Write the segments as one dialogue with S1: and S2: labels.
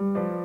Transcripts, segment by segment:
S1: thank you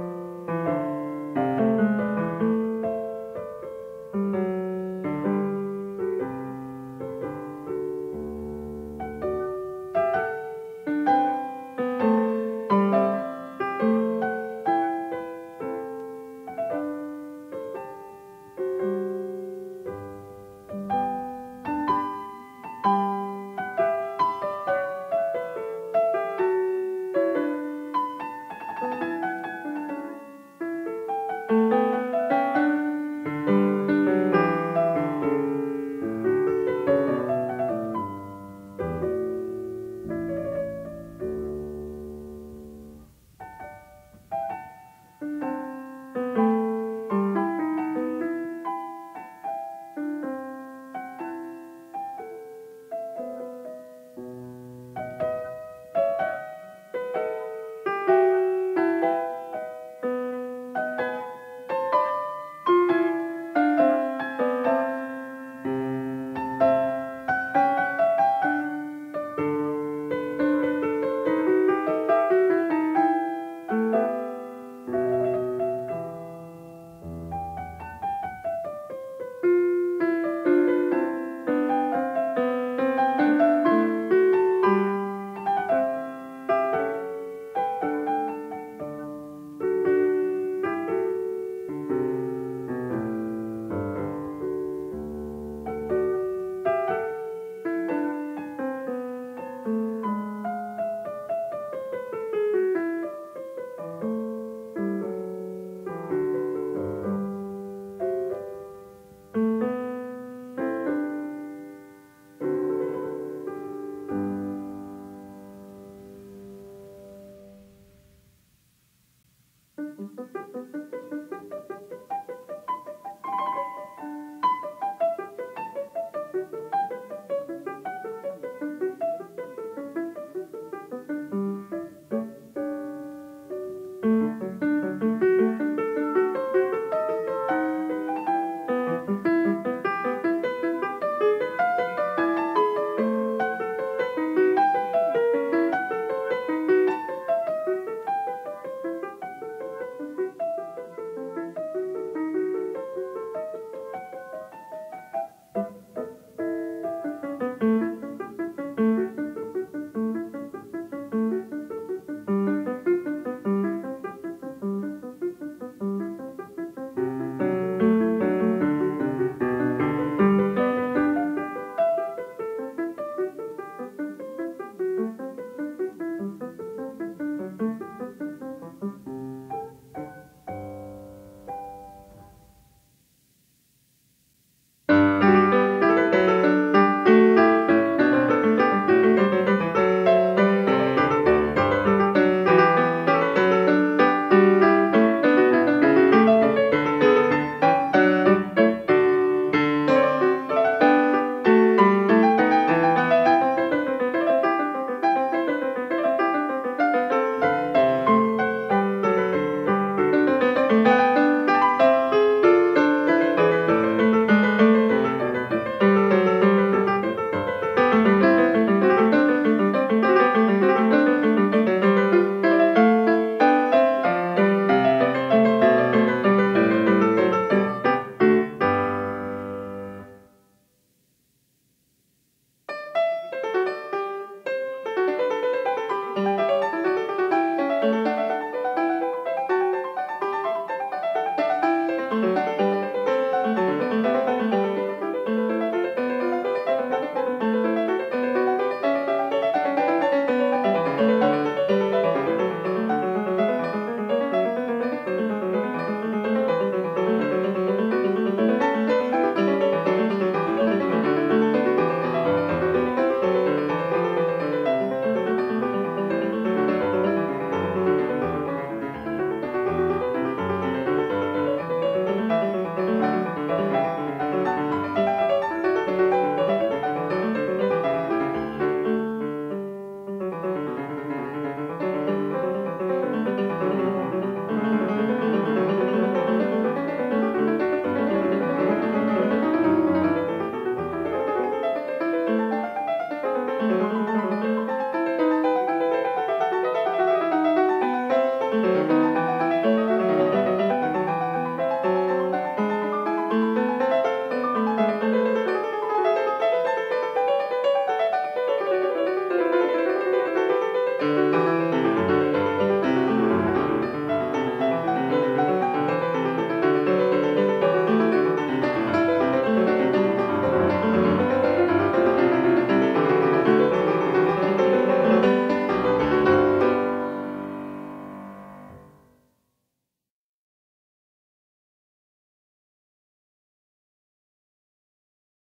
S1: Música